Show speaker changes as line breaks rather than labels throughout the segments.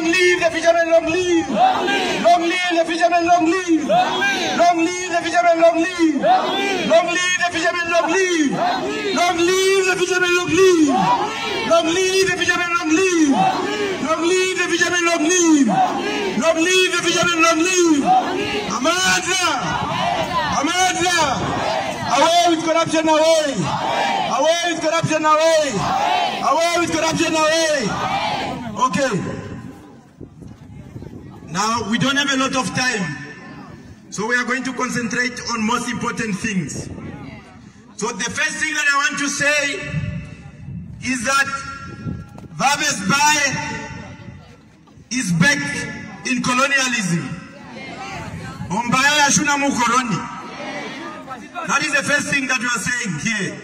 Long live the fishermen, long live. Long live the fishermen, long live. Long live the fishermen, long live. Long live the fishermen, long live. Long live the fishermen, long live. Long live the fishermen, long live. Long live the fishermen, long live. Long live the fishermen, long live. Amandla. Amandla. Away with corruption, away. Away with corruption, away. Away with corruption, away. Okay. Now, we don't have a lot of time. So we are going to concentrate on most important things. So the first thing that I want to say is that Walvis Bay is back in colonialism. That is the first thing that we are saying here.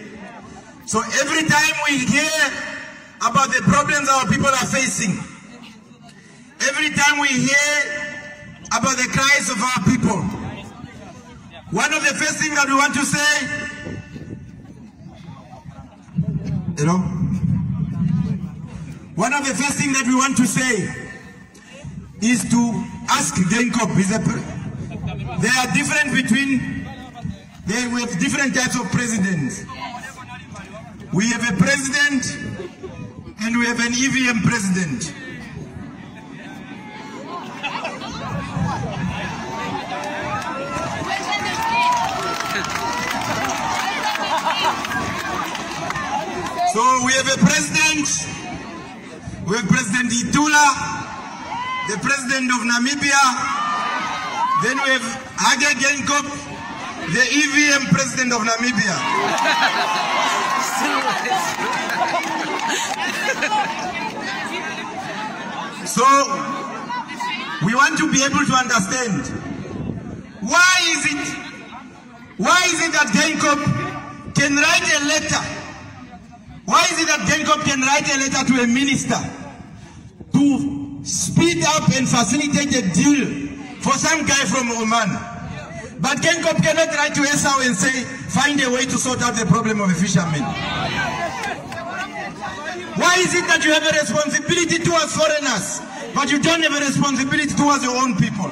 So every time we hear about the problems our people are facing, every time we hear about the cries of our people, one of the first things that we want to say, you know, one of the first things that we want to say is to ask Geingob, there are different between, there we have different types of presidents. We have a president and we have an EVM president. So we have a president, we have President Itula, the president of Namibia, then we have Hage Geingob, the EVM president of Namibia. So we want to be able to understand why is it why is it that Geingob can write a letter why is it that Geingob can write a letter to a minister to speed up and facilitate a deal for some guy from Oman? But Geingob cannot write to Esau and say, find a way to sort out the problem of a fisherman. Why is it that you have a responsibility towards foreigners, but you don't have a responsibility towards your own people?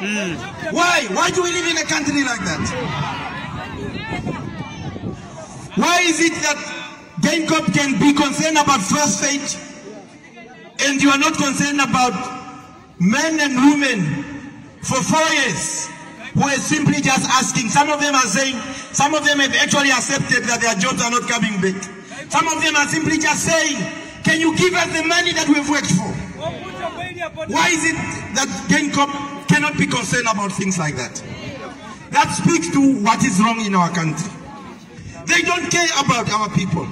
Hmm. Why? Why do we live in a country like that? Why is it that Geingob can be concerned about phosphate and you are not concerned about men and women for four years who are simply just asking? Some of them are saying, some of them have actually accepted that their jobs are not coming back. Some of them are simply just saying, can you give us the money that we've worked for? Why is it that Geingob cannot be concerned about things like that? That speaks to what is wrong in our country. They don't care about our people.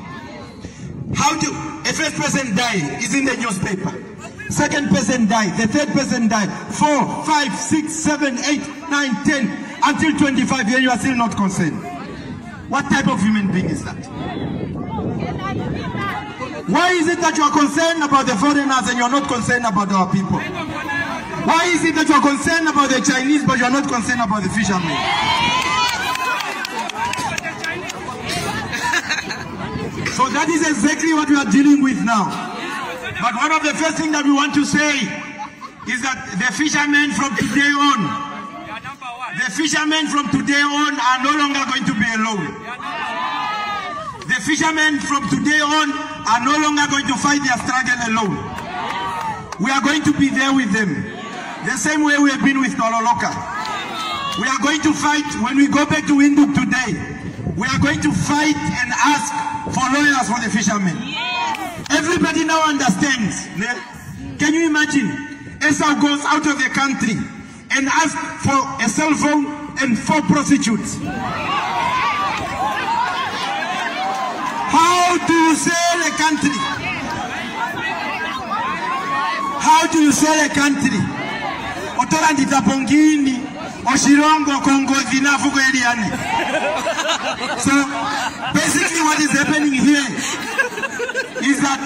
How do a first person die is in the newspaper. Second person die, the third person die. Four, five, six, seven, eight, nine, ten, until 25 years you are still not concerned. What type of human being is that? Why is it that you are concerned about the foreigners and you are not concerned about our people? Why is it that you are concerned about the Chinese but you are not concerned about the fishermen? That is exactly what we are dealing with now. But one of the first things that we want to say is that the fishermen from today on, the fishermen from today on are no longer going to be alone. The fishermen from today on are no longer going to fight their struggle alone. We are going to be there with them. The same way we have been with Tololoka. We are going to fight when we go back to Windhoek today. We are going to fight and ask for lawyers for the fishermen. Everybody now understands. Can you imagine? Esau goes out of the country and asks for a cell phone and four prostitutes. How do you sell a country? How do you sell a country? Otora nditapongini, oshirongo eliani. So basically what is happening here is that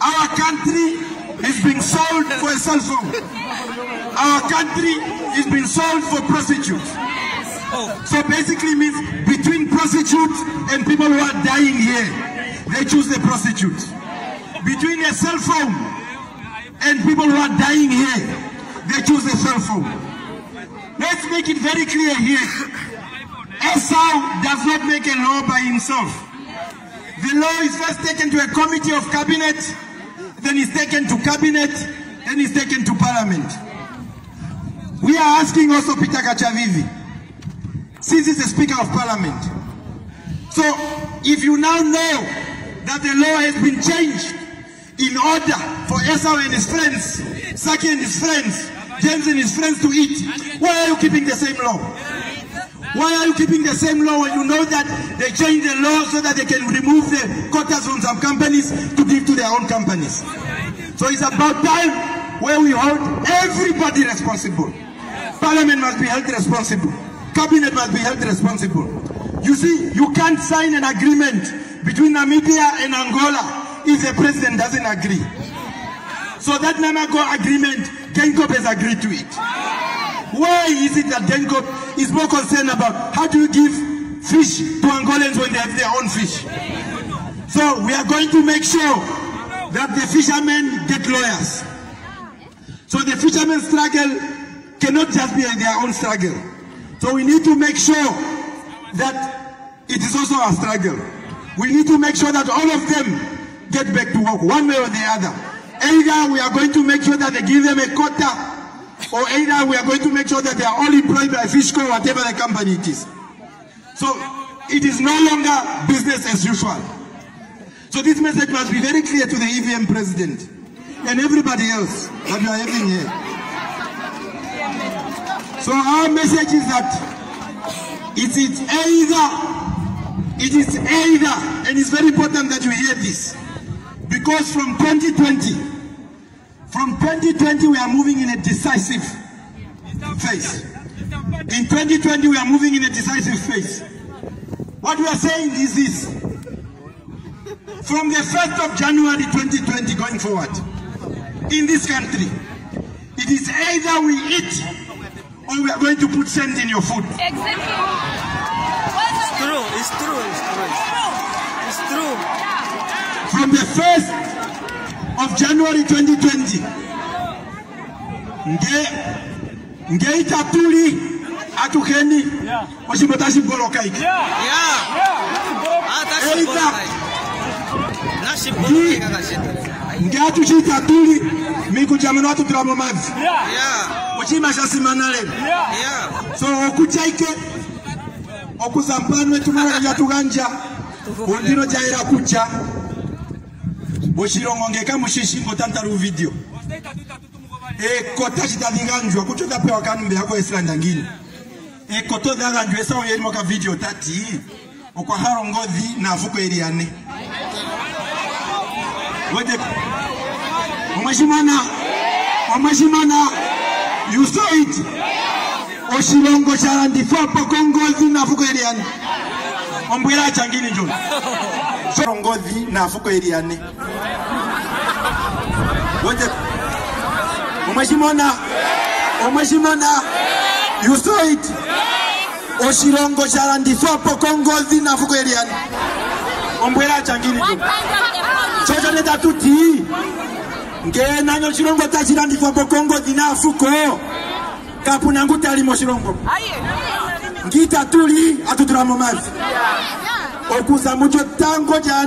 our country is being sold for a cell phone. Our country is being sold for prostitutes. So basically means between prostitutes and people who are dying here, they choose the prostitutes. Between a cell phone and people who are dying here, they choose a cell phone. Let's make it very clear here. Esau does not make a law by himself. The law is first taken to a committee of cabinet, then is taken to cabinet, then is taken to parliament. We are asking also Peter Katjavivi, since he's the speaker of parliament. So if you now know that the law has been changed in order for Esau and his friends, Sacky and his friends, James and his friends to eat, why are you keeping the same law? Why are you keeping the same law when you know that they changed the law so that they can remove the quotas from some companies to give to their own companies? So it's about time where we hold everybody responsible. Parliament must be held responsible. Cabinet must be held responsible. You see, you can't sign an agreement between Namibia and Angola if the president doesn't agree. So that Namgomar agreement, Geingob has agreed to it. Why is it that Geingob is more concerned about how do you give fish to Angolans when they have their own fish? So we are going to make sure that the fishermen get lawyers. So the fishermen struggle cannot just be their own struggle. So we need to make sure that it is also a struggle. We need to make sure that all of them get back to work, one way or the other. Either we are going to make sure that they give them a quota, or either we are going to make sure that they are all employed by Fishcor, whatever the company it is. So it is no longer business as usual. So this message must be very clear to the EVM president and everybody else that you are having here. So our message is that it is either, it is either, and it's very important that you hear this, because from 2020, from 2020 we are moving in a decisive phase. In 2020 we are moving in a decisive phase. What we are saying is this, from the 1st of January 2020 going forward, in this country, it is either we eat or we are going to put sand in your food.
Exactly.
It's true, it's true, it's true. It's true.
from the 1st of January 2020 nge ngeita tuli atukeni. Oshimbo tashiboloka iki
eita.
nge atucita tuli mikujamano atutulamo mavi oshima sha simana
lelo
so okuca ike okuza mpano etumulalo lyatuganja undino jaira kuca muchilongongeka mushishingo tantaru video. Ekota citadinganjwa kuco tapewa kanu mbe yako esilanda ngini ekoto daganjwa esao yelimo ka video tati okwa halongodhi nafuko eli yane. Wede omweshimana omweshimana you saw it oshilongo shalandifwapo kongodhi nafuko eliane ombwela achangini njoni? So ngodhi nafuko eliane woje omweshimona omweshimona you saw it. Oshilongo shalandifwapo kongodhi nafuko eliane ombwela achangini njoni? Chocho neta tuti. Ngenanyo chilongo tachilandifwapo kongodhi nafuko kapuna ali moshilongo ngita tuli atutulamo mavi okuza mucho tango ja